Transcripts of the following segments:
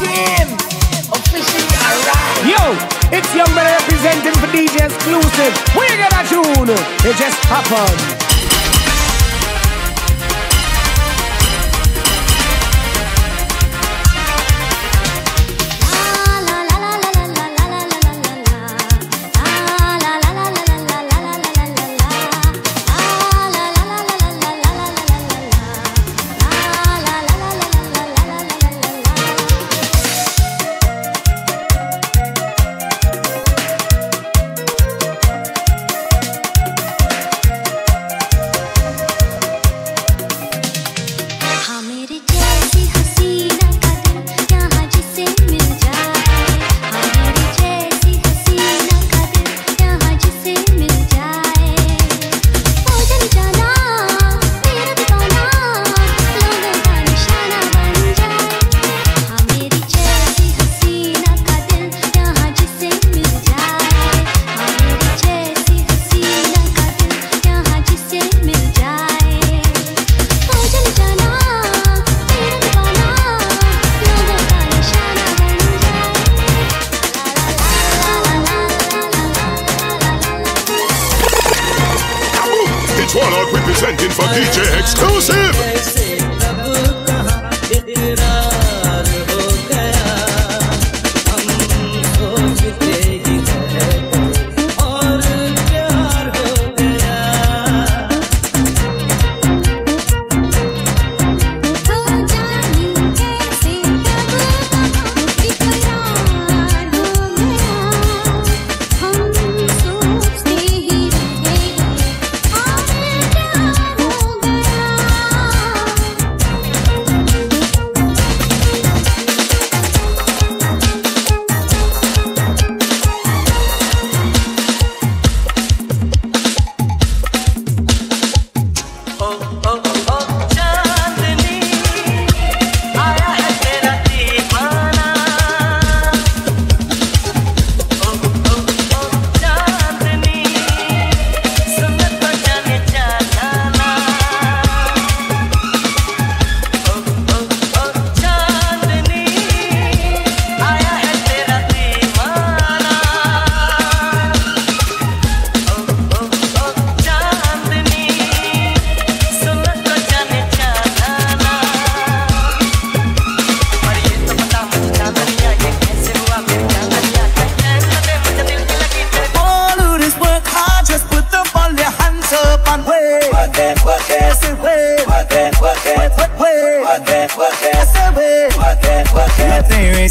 Officially arrived. Yo, it's Young Man representing for DJ Exclusive. We're gonna tune. It just happened.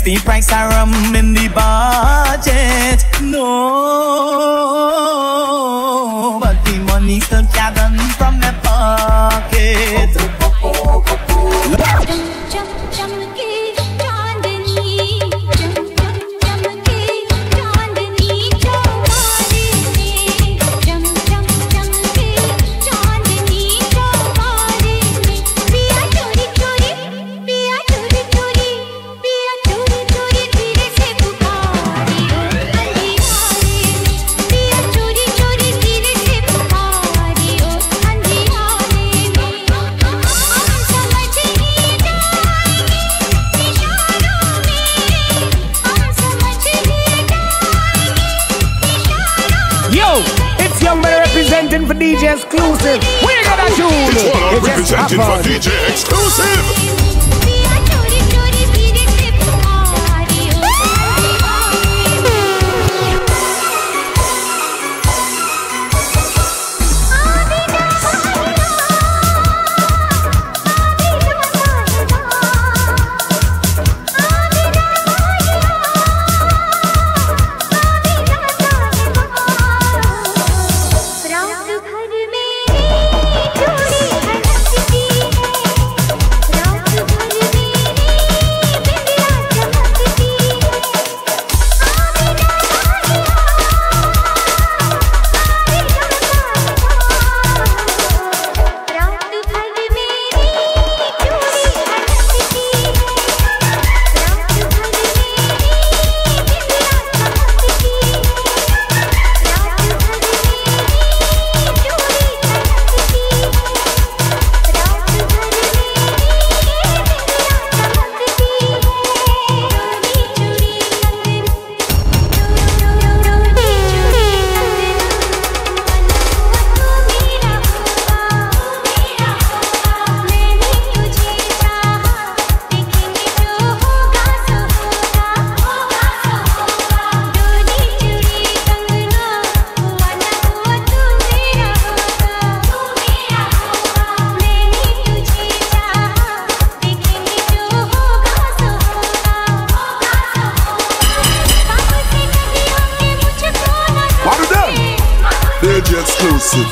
The price of rum in the bar. exclusive.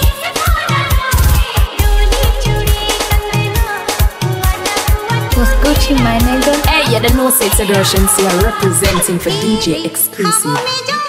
Was Gucci my nigga? Hey, you're the no-state girl Shenseea representing for DJ Exclusive.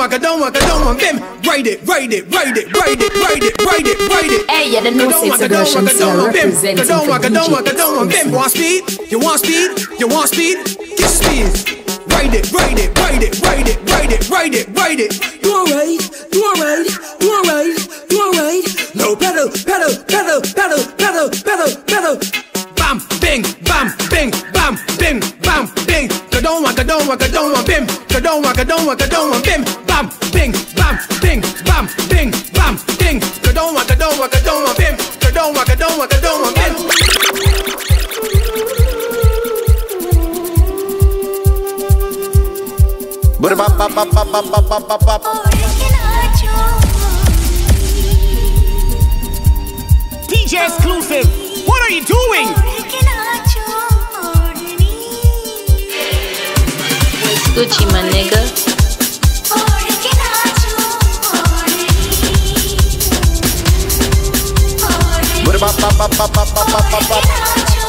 Kadoma, kadoma, kadoma, bim. Write it, write it, write it, write it, write it, write it, write it. Hey, you don't know say it's a girl Shenseea representing for Kadoma, kadoma, DJ kadoma, bim. Want speed? You want speed? You want speed? Get speed. Write it, write it, write it, write it, write it, write it, write it. Do alright, do alright, do alright, do alright. No pedal, pedal, pedal, pedal, pedal, pedal, pedal. Bam, bing, bam, bing, bam, bing, bam, bing. Kadoma, kadoma, kadoma, bim. Kadoma, kadoma, kadoma, bim. Bam, bing, bam, bing, bam, bing, bam, bing. Kadoma, kadoma, kadoma, bim. Kadoma, kadoma, kadoma, bim. But bop bop bop bop bop bop bop bop bop. DJ Exclusive. What are you doing? Gucci, my nigga. Ba, ba, ba, ba, ba, ba, ba, ba.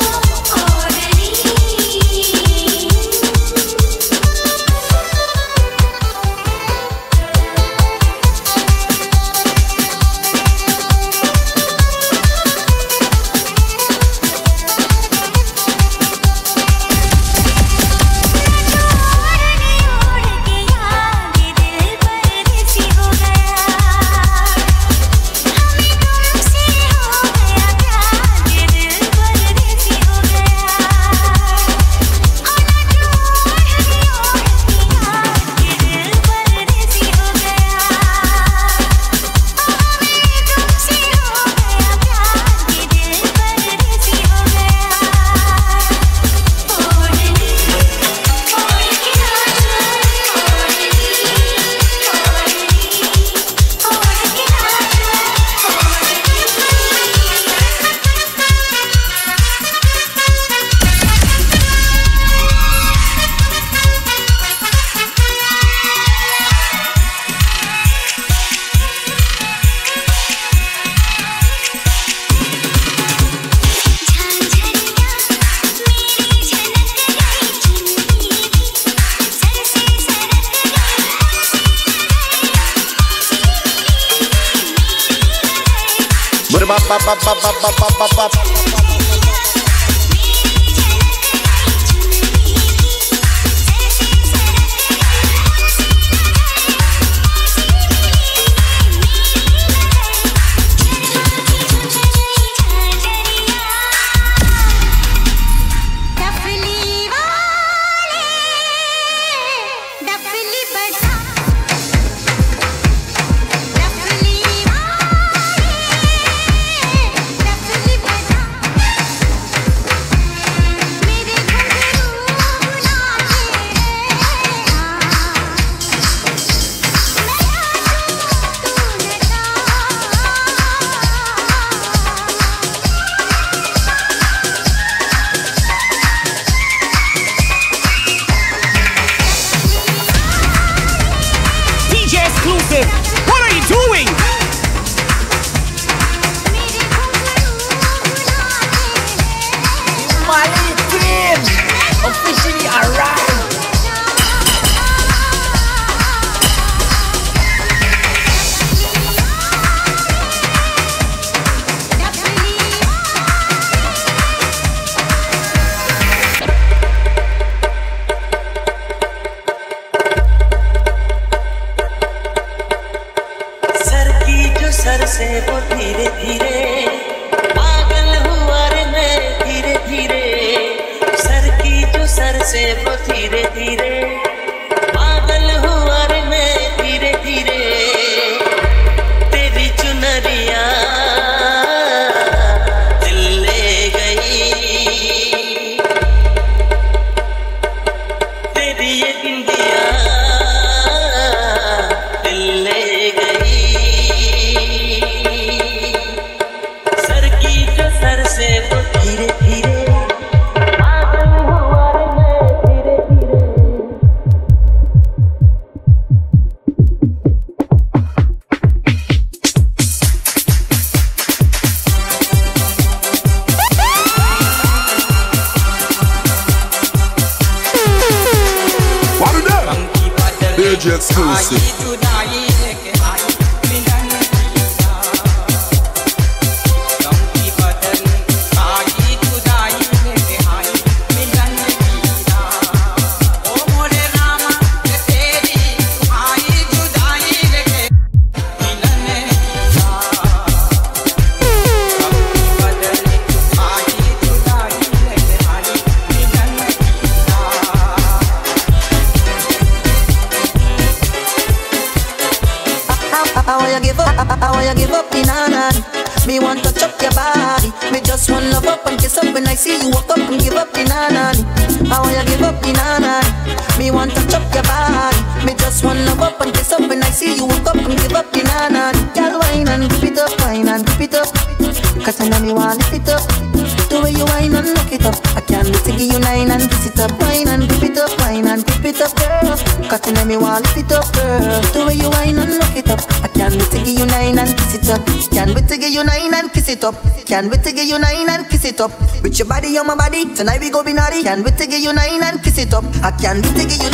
up. With your body on my body, tonight we go be naughty. Can we take it nine and kiss it up? I can't take it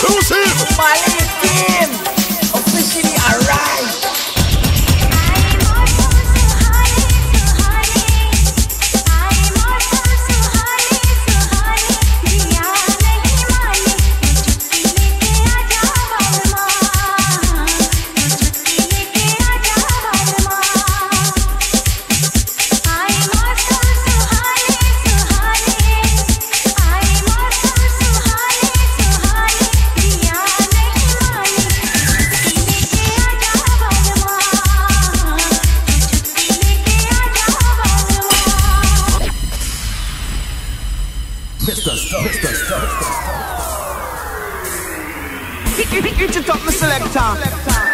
Two, six. Mr. Stuff, Mr. Stuff. Mr. you, selector.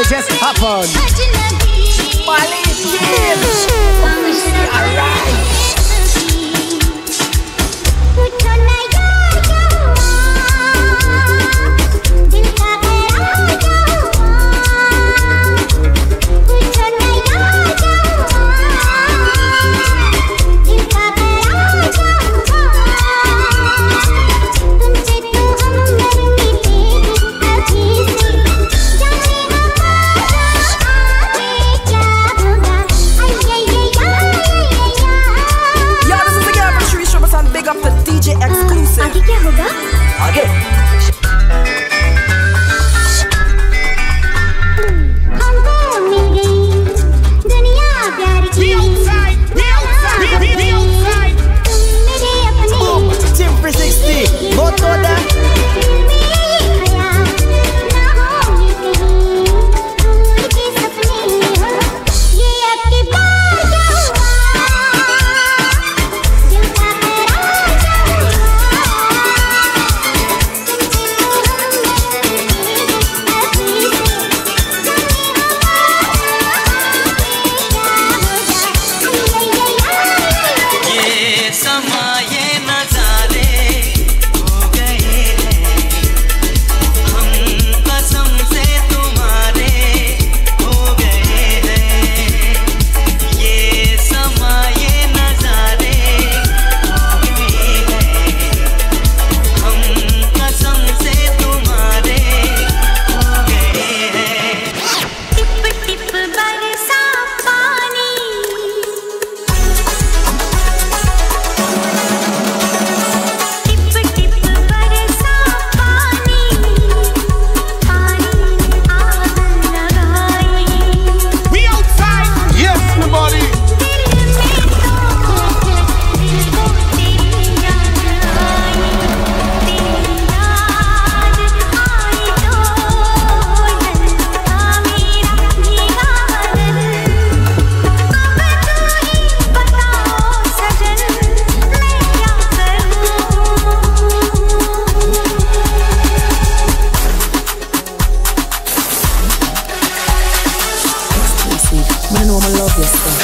It just happened. Cristo.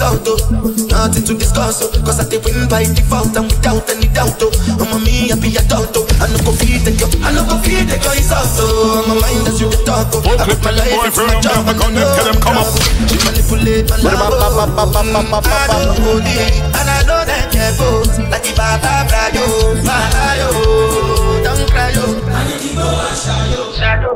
out, oh. Nothing to discuss, oh. Cause I take win by default and without any doubt, oh. I'm a me, I be a doubt, oh. I no go feed the girl, I no go feed the girl, it's out, oh. I'm a mind as you talk, oh. I put my life, it's my job, I gonna kill them come up. She manipulate my love, oh. I don't go deep, and I know them care. Oh. Like I blah. Oh. Oh. Don't cry, yo. I need to go, I yo.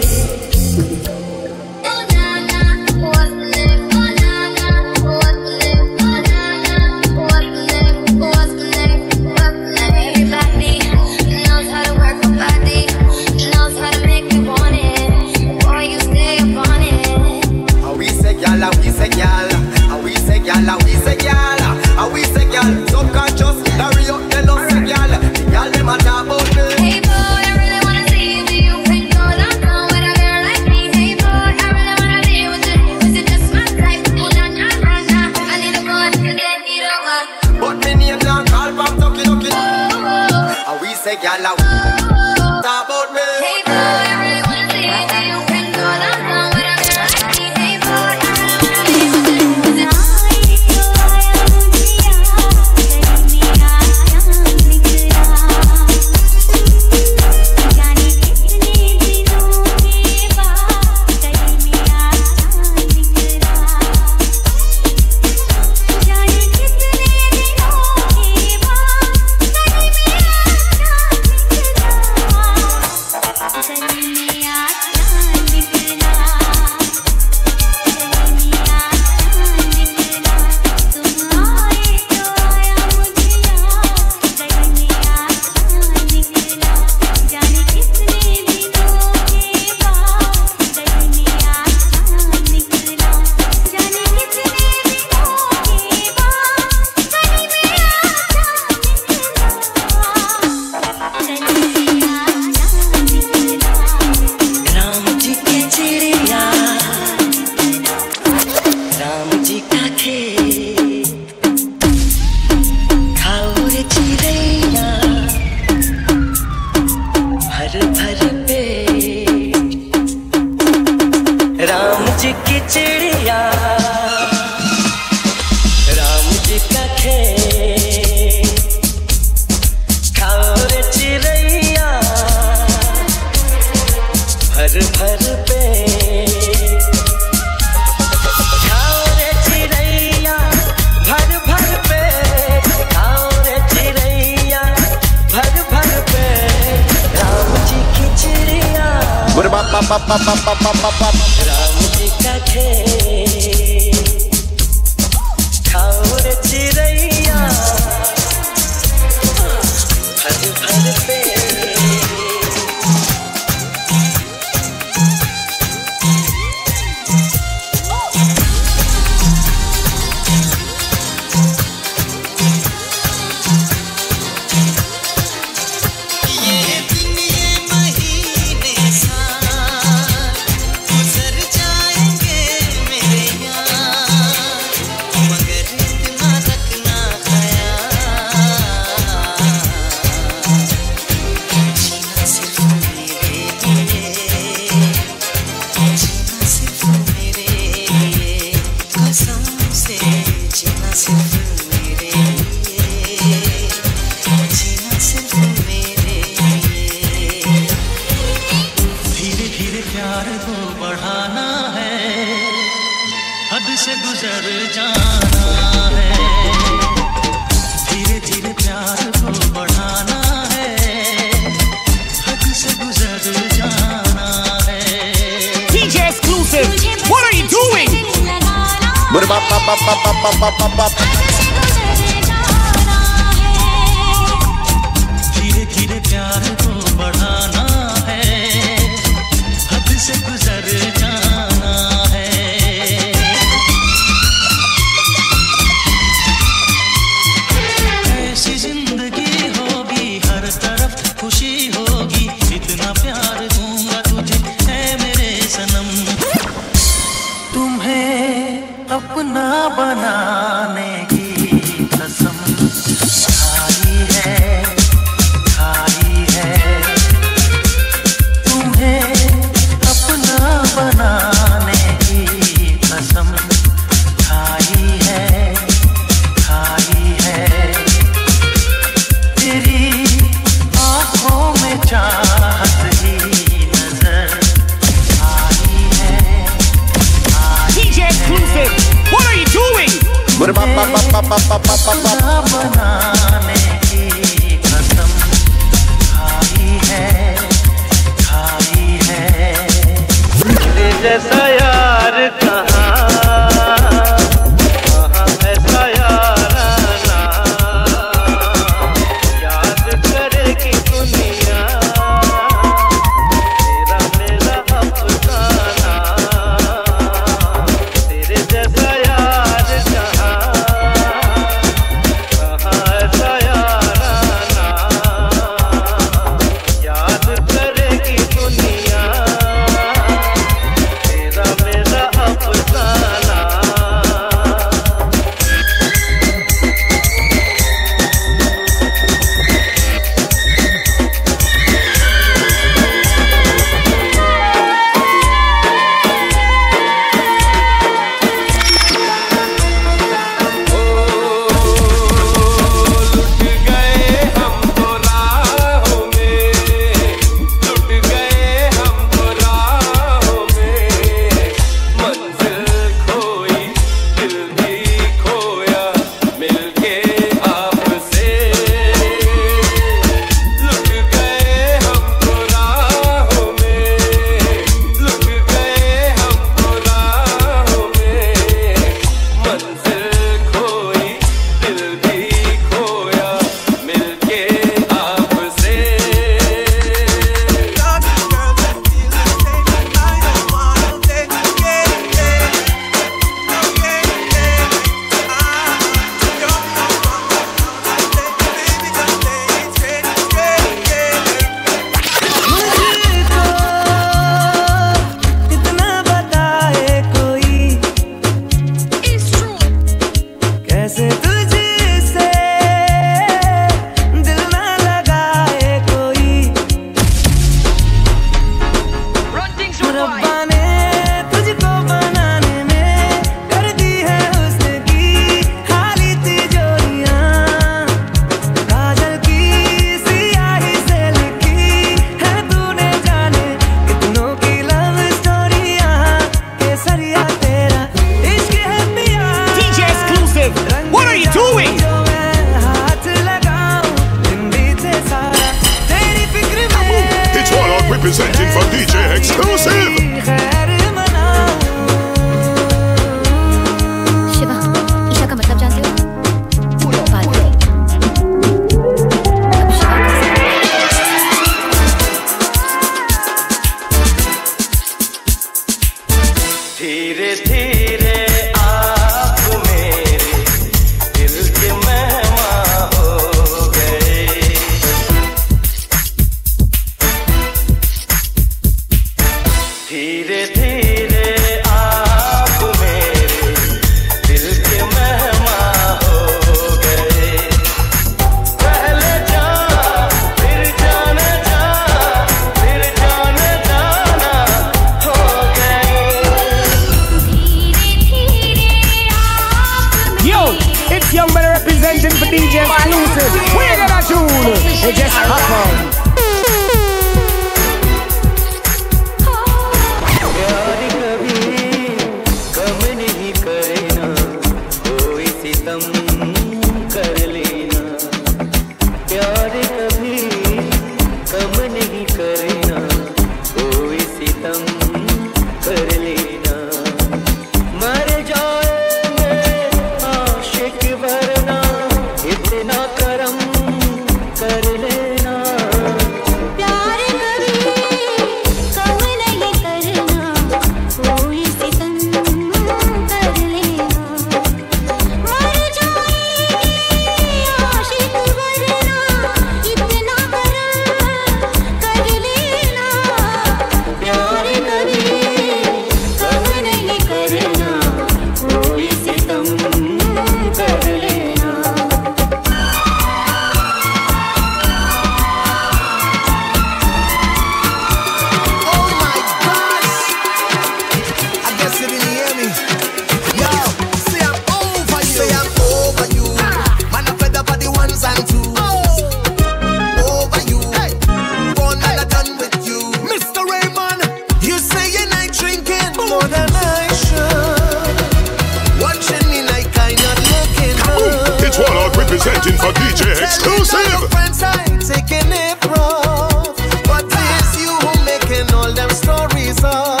a DJ exclusive. Friends are taking it wrong, but it's you who making all them stories up.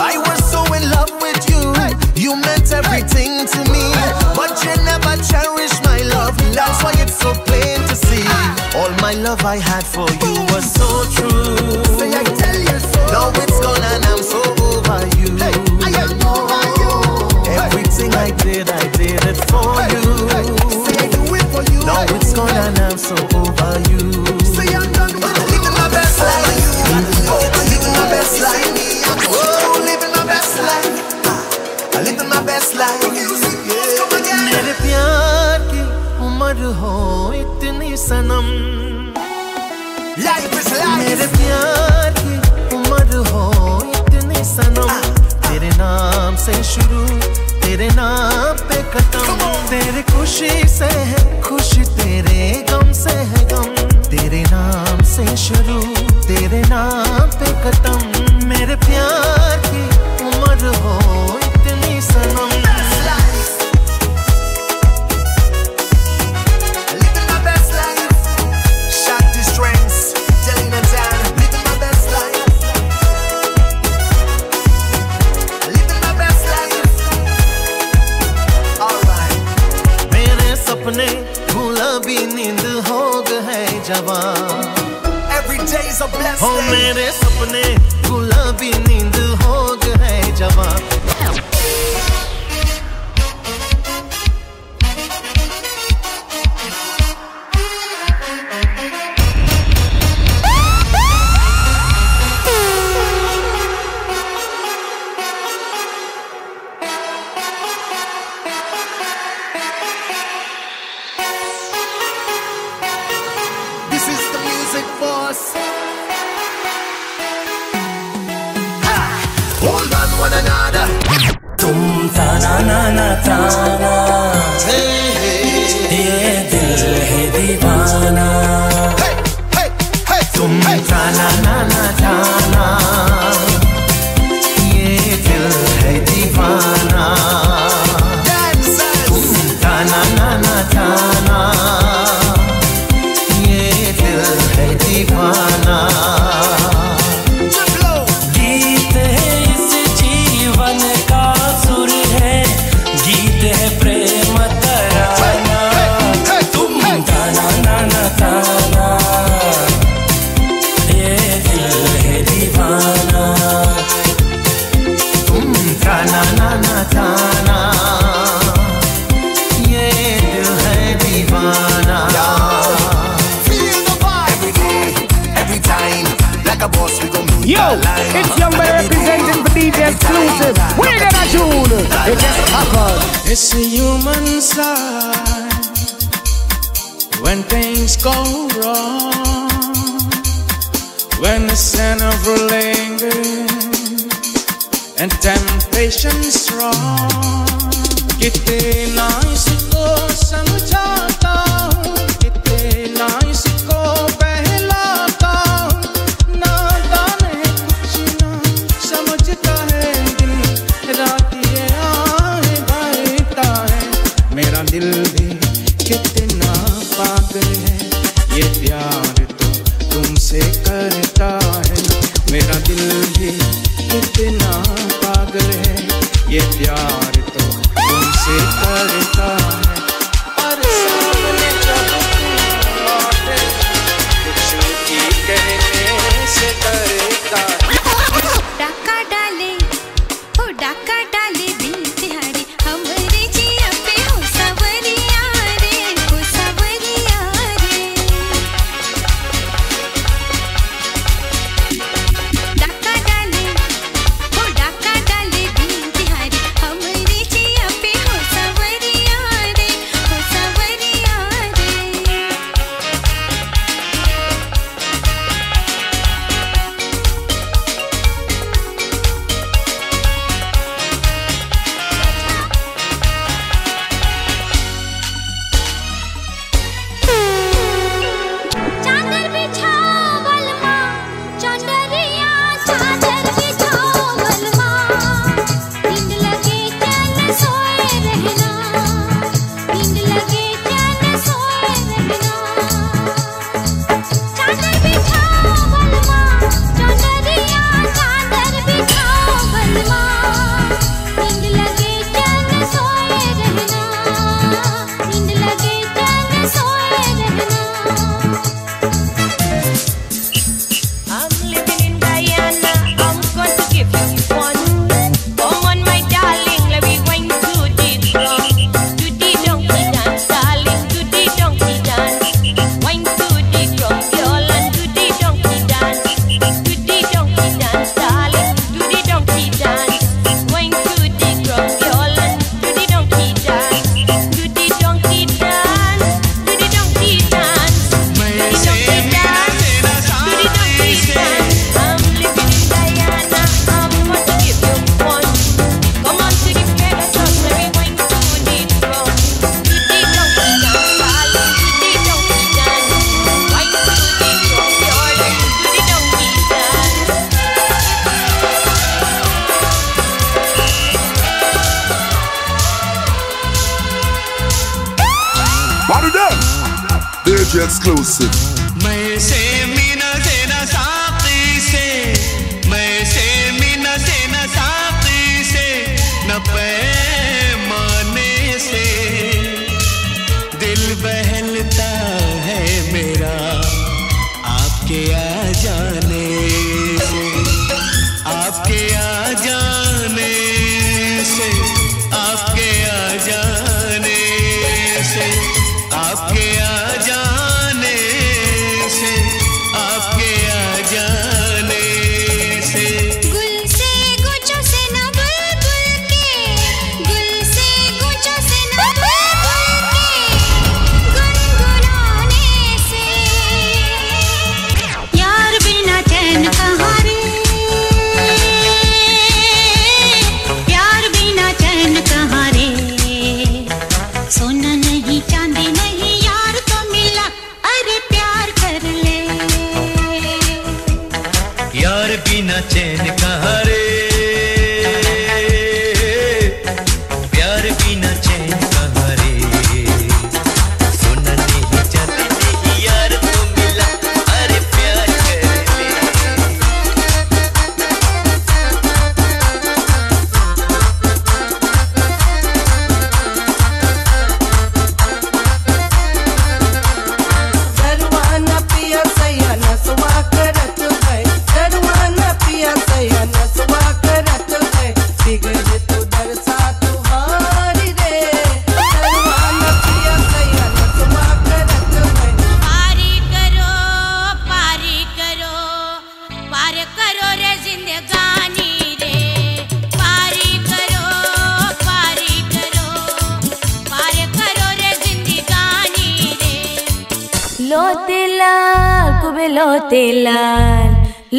I was so in love with you, you meant everything to me, but you never cherished my love. That's why it's so plain to see all my love I had for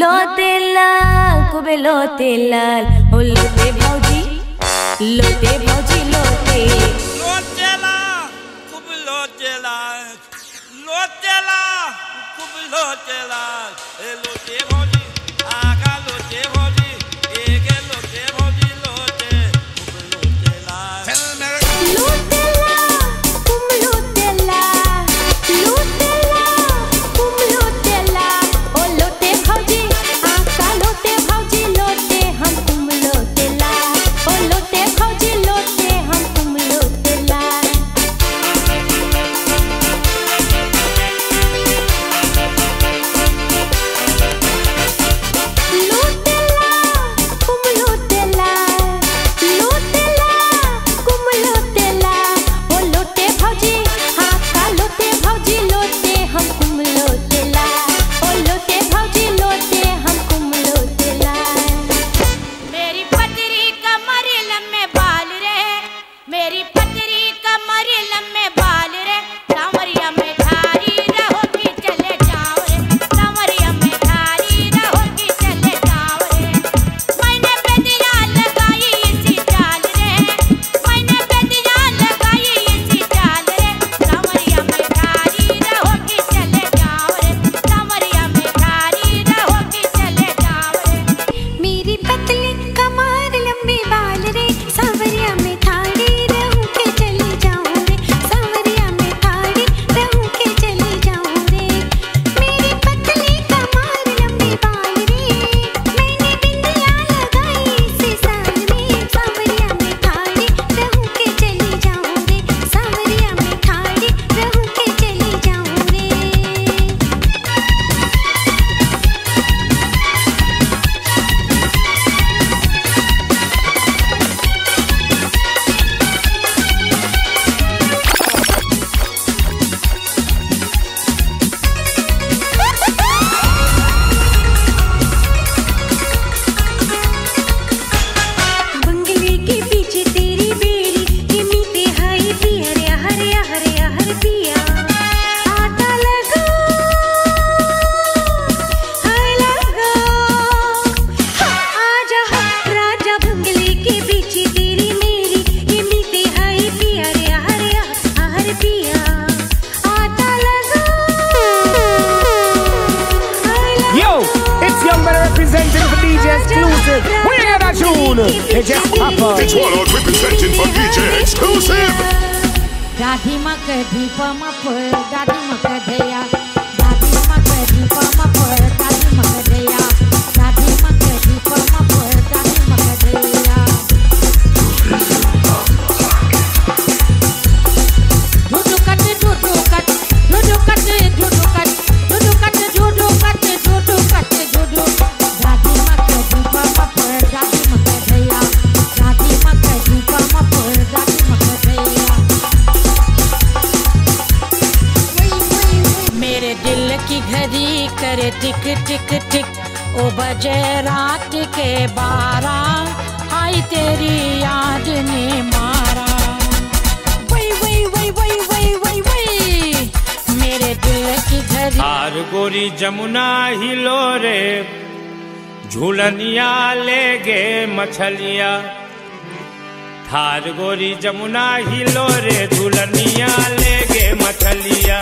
Lotay लाल कुबे लोते लाल। ओ लोते भौजी लोते भौजी लोते। लोते लाल कुबे लोते लाल। लोते लाल कुबे लोते लाल। मछलिया थार गोरी जमुना हिलो रे दुलनिया ले गे मछलिया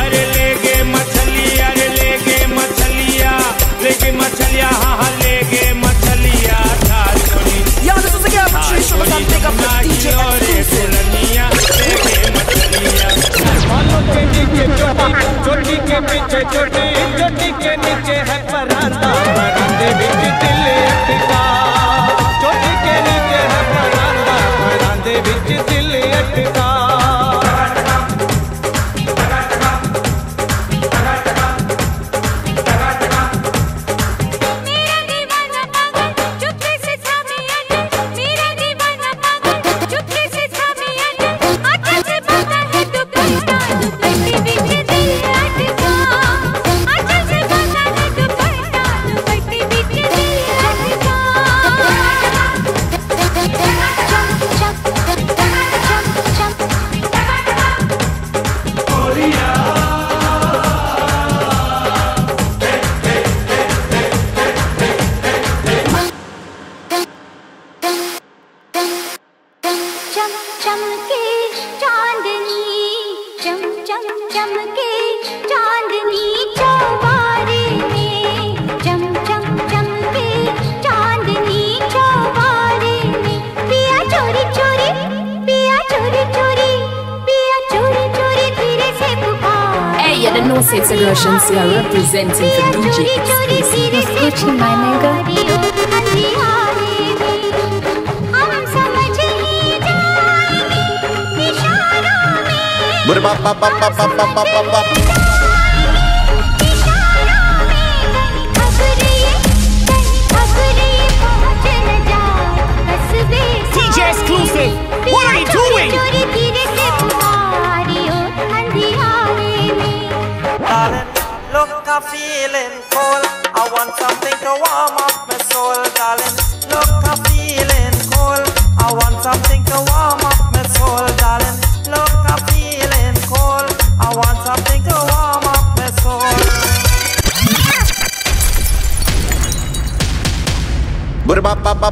अरे ले गे मछलिया अरे ले गे मछलिया ले गे मछलिया हाँ हाँ ले गे मछलिया थार गोरी यार this is again Patricia Lacante का डीजे दुलनिया ले गे मछलिया बालों के नीचे चोटी चोटी के पीछे चोटी चोटी के नीचे है परांठा चमके चांदनी। चम चम चमके चांदनी चौबारे में। चम चम चमके चांदनी चौबारे में। पिया चोरी चोरी पिया चोरी चोरी पिया चोरी चोरी धीरे से पुकार। Hey, you're the No Sex Aggressions here representing the DJ Experience. You're my nigga. berbab bab bab bab bab bab bab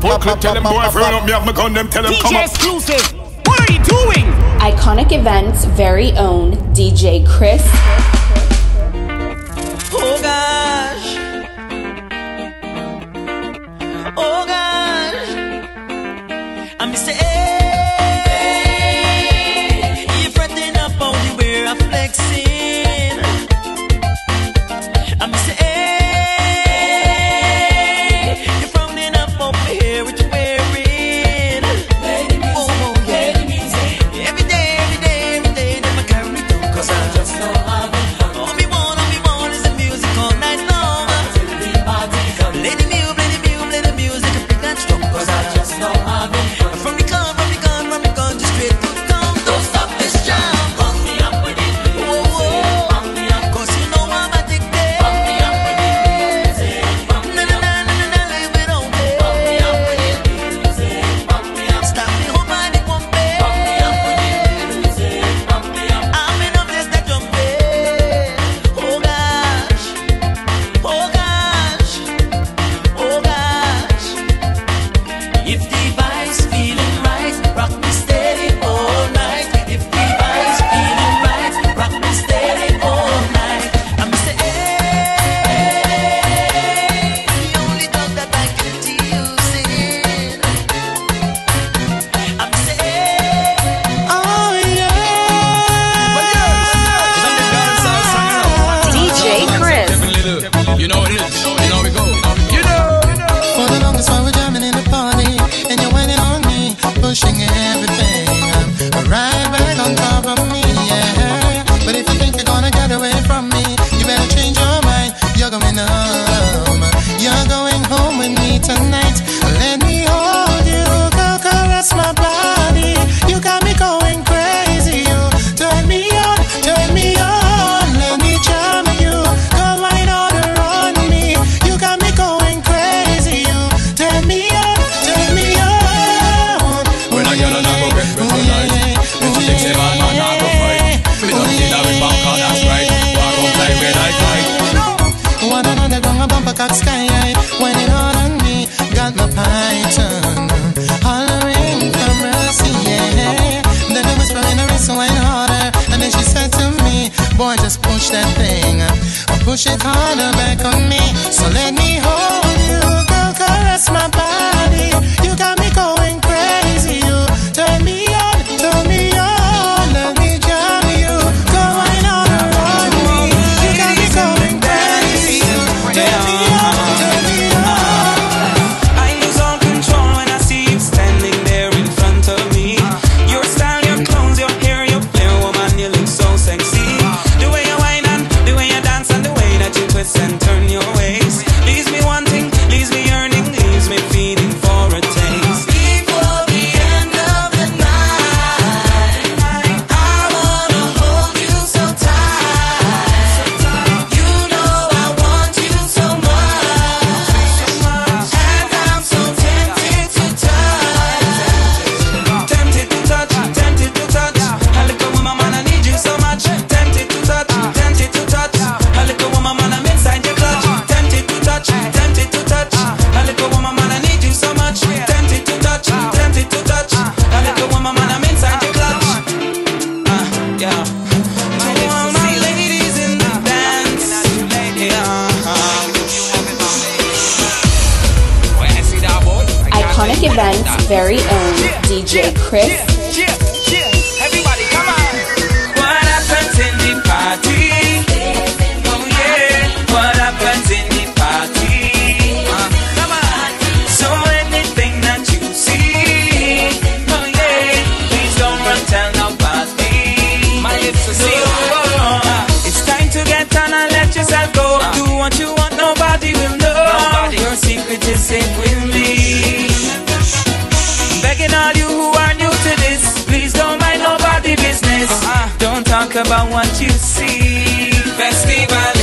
Full tell them boyfriend up me my gun, them tell them come up. exclusive. What are you doing? Iconic Events' very own DJ Chris about what you see. Festival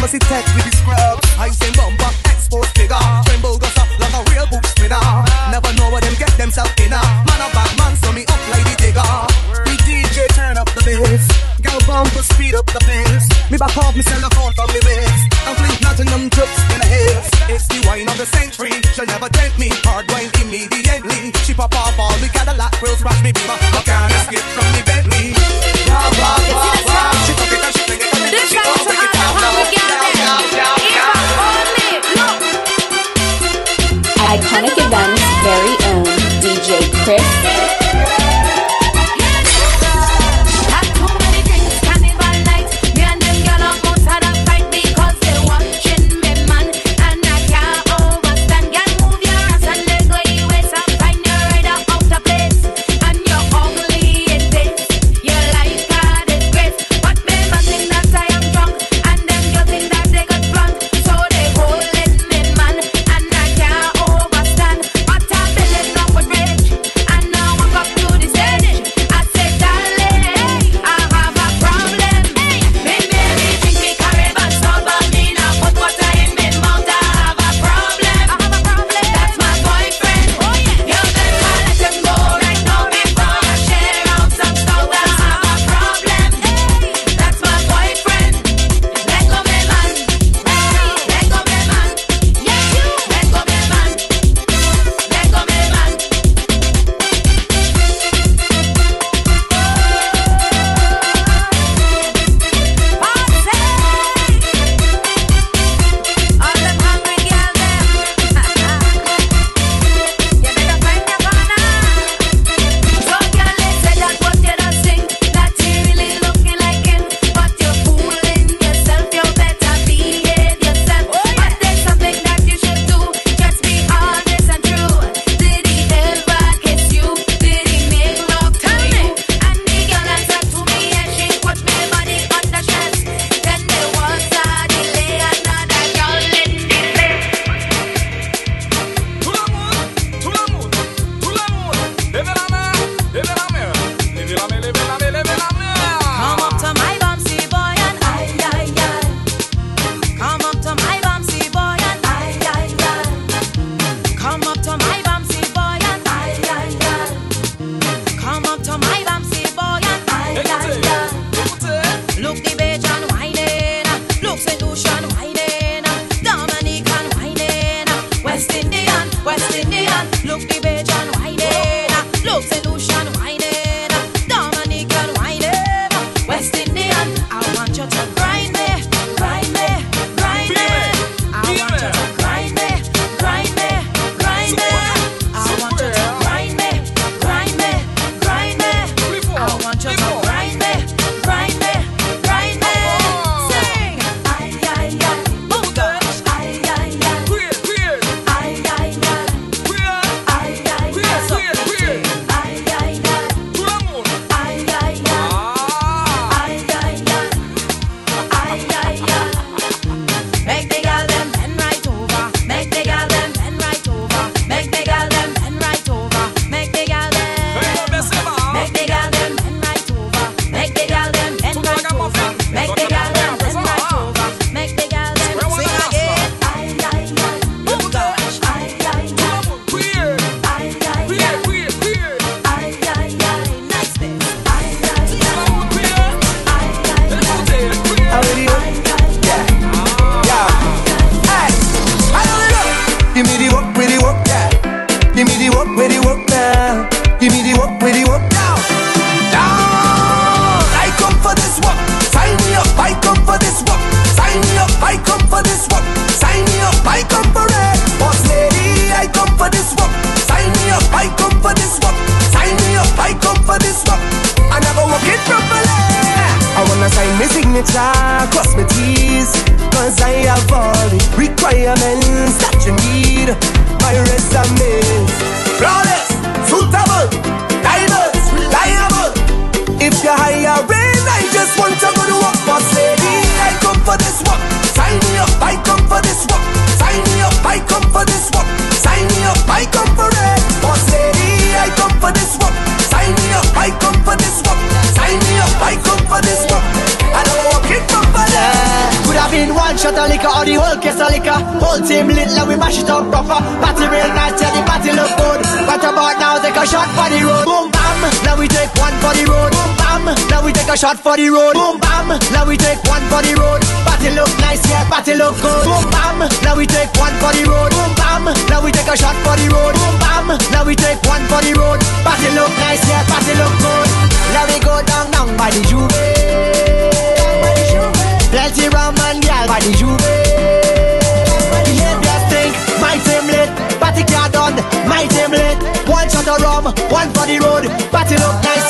customer see text with the scrub. I send bumper, export figure. Tremble gossip like a real book spinner. Never know where them get themselves in. Man a bad man, so me up like the digger. The DJ turn up the bass. Girl bumper speed up the bass. Me back off, me sell a phone from me base. I'm fleet them trips in the hills. It's the wine of the century. She'll never tempt me. Hard wine immediately. She pop off all the Cadillac grills, crash me beamer. I can't escape.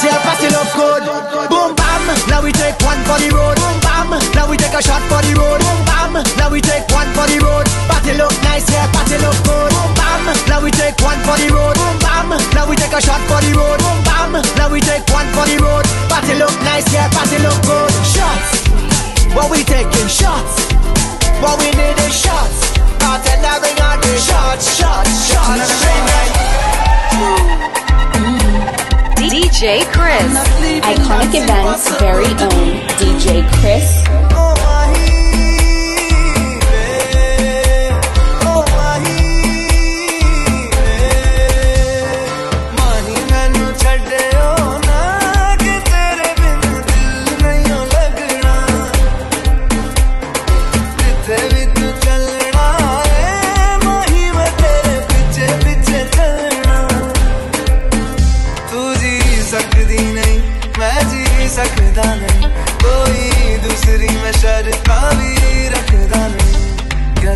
Say I pass it up good. Boom bam, now we take one for the road. Boom bam, now we take a shot for the road. Boom bam, now we take one for the road. Party look nice, yeah, party look good. Boom bam, now we take one for the road. Boom bam, now we take a shot for the road. Boom bam, now we take one for the road. Party look nice, yeah, party look good. Shots, what we taking shots? What we need is shots. Bartender bring out the shots, shots, shots. Bring it. DJ Chris. Iconic events, very own DJ Chris. शर्तां भी रखदा नहीं। क्या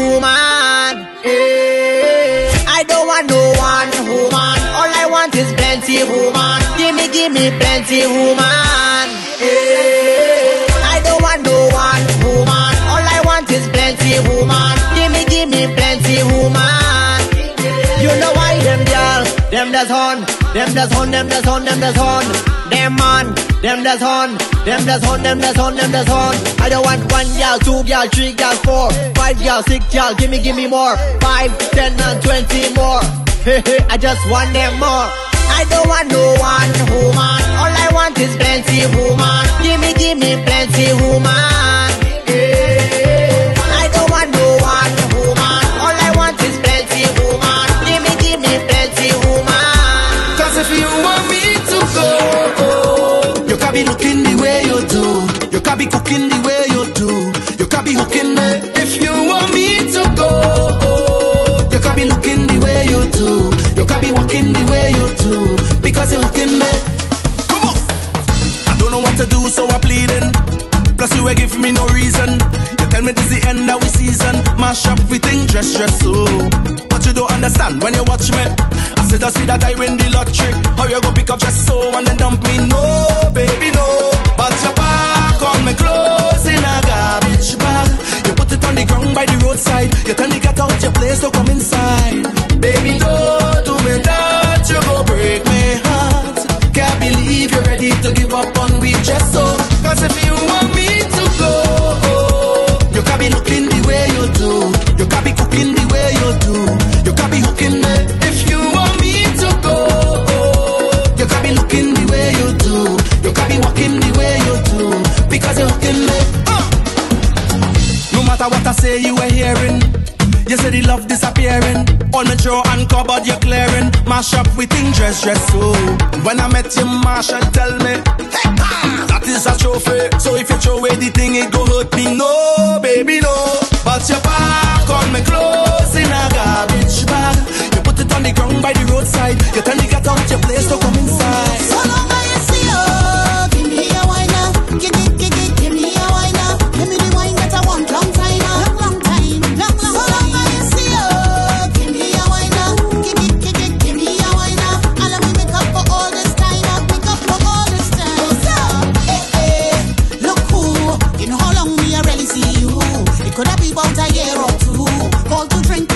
woman. Hey, I don't want no one woman. All I want is plenty woman. Give me, give me plenty woman. Hey, I don't want no one woman. All I want is plenty woman. Give me, give me plenty woman. You know why them girl, them that's on, them that's on, them that's on, them that's on, them man, them that's on, them that's on, them that's on, them that's on. I don't want one girl, two girl, three girl, four, five girl, six girl. Give me, give me more, five, ten, and twenty more. Hey, hey, I just want them more. I don't want no one woman. All I want is plenty woman. Give me, give me plenty woman. Can be looking the way you do. You can be cooking the way you do. You can be hooking me. If you want me to go, you can be looking the way you do. You can be walking the way you do. Because you're hooking me. Come on. I don't know what to do, so I'm pleading. Plus you ain't give me no reason. You tell me this the end of we season. Mash up everything, dress, dress, so. But you don't understand when you watch me. I said I see that I win the lottery. How you go pick up just so and then dump me? No, baby, no. But your back on me clothes in a garbage bag. You put it on the ground by the roadside. You tell me get out your place to come inside. Baby, don't do me that. You go break my heart. Can't believe you're ready to give up on me just so. Cause if you want me I say, you were hearing. You say the love disappearing. On the drawer and cupboard you're clearing. Mash up with thing dress dress so. When I met you, Marsha tell me, that is a trophy. So if you throw away the thing, it go hurt me. No, baby, no. But your back on me clothes in a garbage bag. You put it on the ground by the roadside. You tell me get out your place to come inside. So or two. Call to drink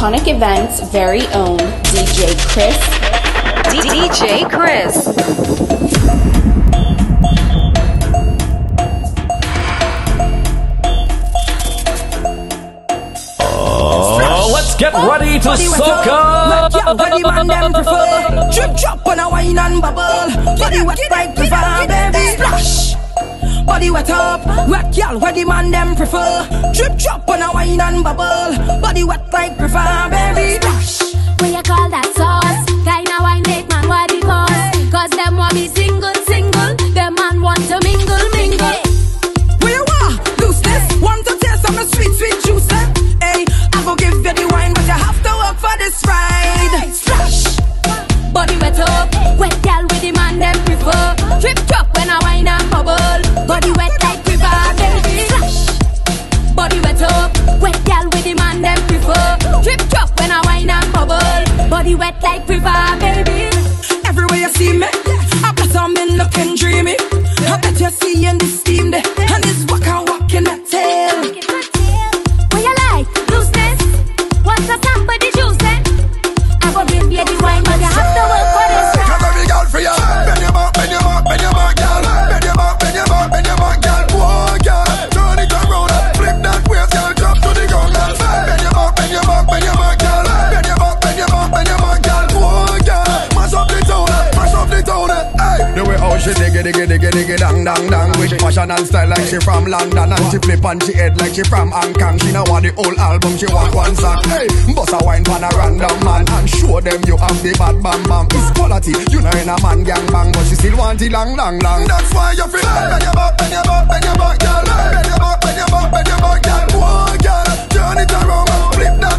Iconic events very own DJ Chris. DJ Chris. Oh, let's get oh, ready to Body wet soak up, wet gal, where the man them prefer. Drip drop when I wine and bubble. Body wet like the fire, baby. Splash. Body wet up, wet gal, where the man them prefer. Drip drop when I wine and bubble. Body wet like fire, baby. Splash. What you call that sauce? Kinda wine make man body cause Cause them want me single like river, dang dang With fashion and style like she from London And she flip on she head like she from Hong Kong She now want the whole album, she want one song Hey, bust a wine pan a random man And show them you have the bad bam bam It's quality, you know in a man gang bang But she still want it long long long That's why you feel Bend your back, bend your back, bend your back, girl. Bend your back, bend your back, bend your back, girl. Whoa, girl. Turn it around, flip that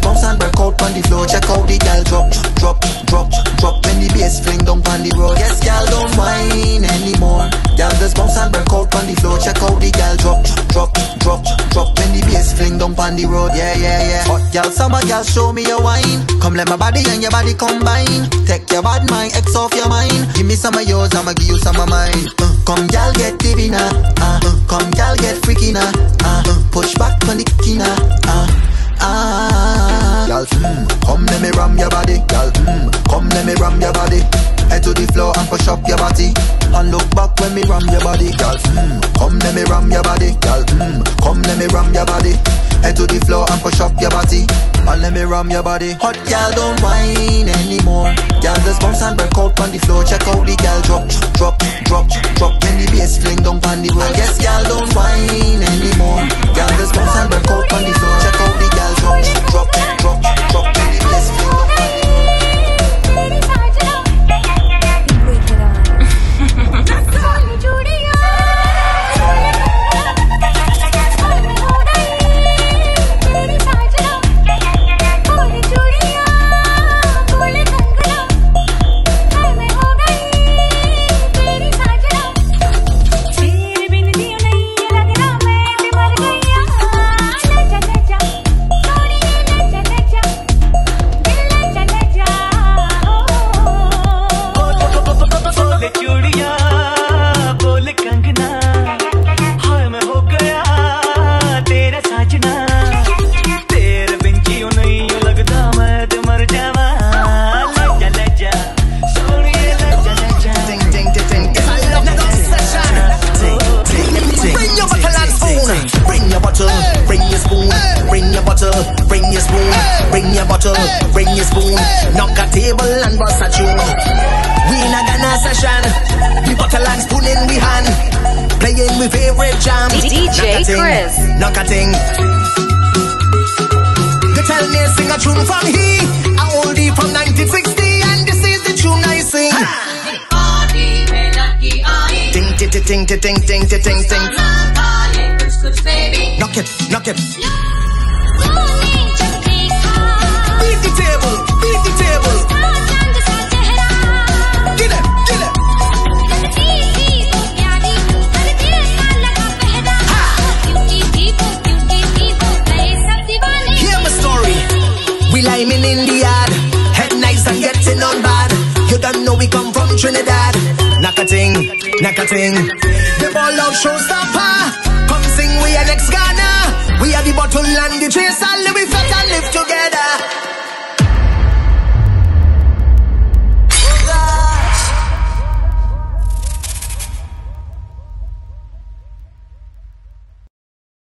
just bounce and break out on the floor. Check out the gal drop, drop, drop, drop. When the bass fling down on the road. Yes, gal don't whine anymore. Gal just bounce and break out on the floor. Check out the gal drop, drop, drop, drop. When the bass fling down on the road. Yeah, yeah, yeah. Hot gal, summer gal, show me your wine. Come let my body and your body combine. Take your bad mind, X off your mind. Give me some of yours, I'ma give you some of mine. Uh, come gal, get divina. Uh, come gal, get freaky now. Uh, push back on the kina. Gal, mm, come let me ram your body, gal, mm, come let me ram your body. Head to the floor and push up your body, and look back when me ram your body, gal, mm, come let me ram your body, gal, mm, come let me ram your body. Head to the floor and push up your body, and let me ram your body. Hot gal, don't whine anymore. Gal, just bounce and break out on the floor. Check out the gal, drop, drop, drop, drop. When the bass fling down on the road. Yes, gal, don't whine anymore. Gal, just bounce and break out on the floor. Check out the gal, drop, drop, drop, drop. action. We bottle and spoon we hand, playing with favorite jam. DJ Chris, knock a ting. They tell me sing a tune from he, I old from 1960, and this is the tune I sing. Ting ting ting ting ting ting ting ting. Knock it, knock it. Knock a ting, knock a ting. The ball out showstopper. Come sing, we are next Ghana. We are the bottle and the trace, and Louis Fetch